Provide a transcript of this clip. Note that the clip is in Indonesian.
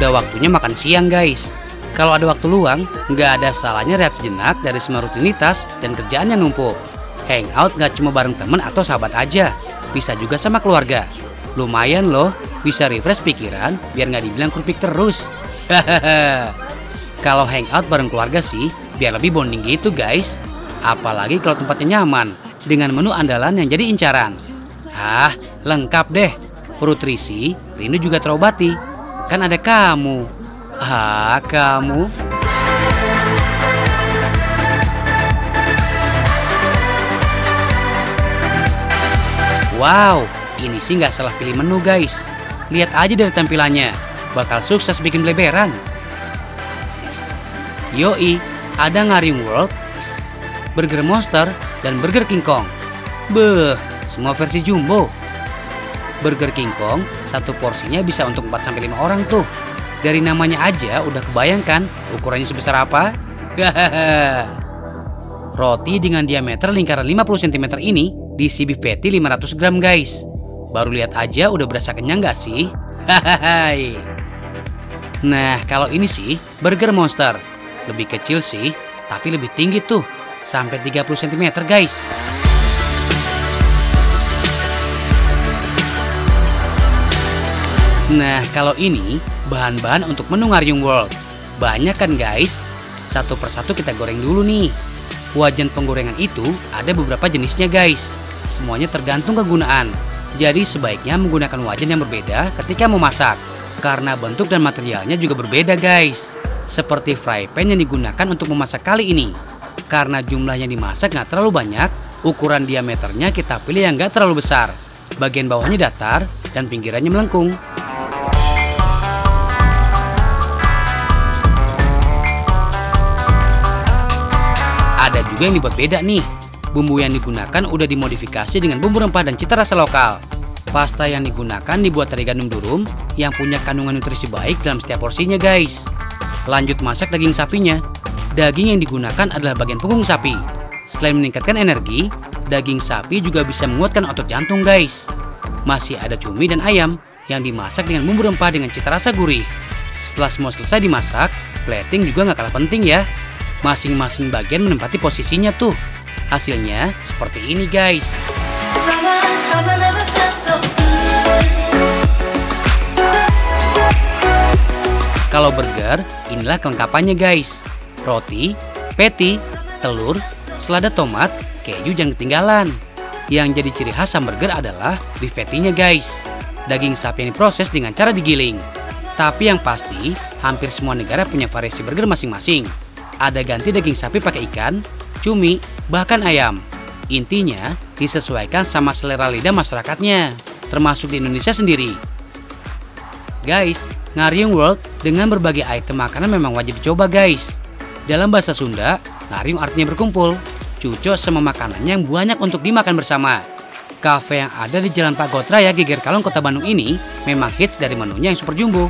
udah waktunya makan siang guys. Kalau ada waktu luang, nggak ada salahnya rehat sejenak dari semua rutinitas dan yang numpuk. Hangout nggak cuma bareng temen atau sahabat aja, bisa juga sama keluarga. Lumayan loh, bisa refresh pikiran biar nggak dibilang kerupik terus. Kalau hangout bareng keluarga sih, biar lebih bonding gitu guys. Apalagi kalau tempatnya nyaman, dengan menu andalan yang jadi incaran. Ah, lengkap deh. Perut risi, rindu juga terobati. Kan ada kamu. Ah, kamu. Wow, ini sih nggak salah pilih menu guys. Lihat aja dari tampilannya, bakal sukses bikin beleberan. Yoi, ada Ngariung World, Burger Monster, dan Burger King Kong. Beh, semua versi jumbo. Burger King Kong, satu porsinya bisa untuk 4-5 orang tuh. Dari namanya aja udah kebayangkan ukurannya sebesar apa? Roti dengan diameter lingkaran 50 cm ini diisi beef patty 500 gram guys. Baru lihat aja udah berasa kenyang gak sih? nah kalau ini sih burger monster. Lebih kecil sih, tapi lebih tinggi tuh. Sampai 30 cm guys. Nah, kalau ini bahan-bahan untuk menu Ngariung World. Banyak kan guys? Satu persatu kita goreng dulu nih. Wajan penggorengan itu ada beberapa jenisnya guys. Semuanya tergantung kegunaan. Jadi sebaiknya menggunakan wajan yang berbeda ketika memasak. Karena bentuk dan materialnya juga berbeda guys. Seperti fry pan yang digunakan untuk memasak kali ini. Karena jumlahnya dimasak nggak terlalu banyak, ukuran diameternya kita pilih yang nggak terlalu besar. Bagian bawahnya datar dan pinggirannya melengkung. Ada juga yang dibuat beda nih. Bumbu yang digunakan udah dimodifikasi dengan bumbu rempah dan cita rasa lokal. Pasta yang digunakan dibuat dari gandum durum yang punya kandungan nutrisi baik dalam setiap porsinya guys. Lanjut masak daging sapinya. Daging yang digunakan adalah bagian punggung sapi. Selain meningkatkan energi, daging sapi juga bisa menguatkan otot jantung guys. Masih ada cumi dan ayam yang dimasak dengan bumbu rempah dengan cita rasa gurih. Setelah semua selesai dimasak, plating juga nggak kalah penting ya. Masing-masing bagian menempati posisinya tuh. Hasilnya seperti ini guys. Kalau burger, inilah kelengkapannya guys. Roti, patty, telur, selada tomat, keju jangan ketinggalan. Yang jadi ciri khas hamburger adalah beef patty-nya guys. Daging sapi yang diproses dengan cara digiling. Tapi yang pasti, hampir semua negara punya variasi burger masing-masing. Ada ganti daging sapi pakai ikan, cumi, bahkan ayam. Intinya, disesuaikan sama selera lidah masyarakatnya, termasuk di Indonesia sendiri. Guys, Ngariung World dengan berbagai item makanan memang wajib dicoba guys. Dalam bahasa Sunda, Ngariung artinya berkumpul. Cucok sama makanannya yang banyak untuk dimakan bersama. Cafe yang ada di Jalan Pagotra ya Geger Kalong Kota Bandung ini memang hits dari menunya yang super jumbo.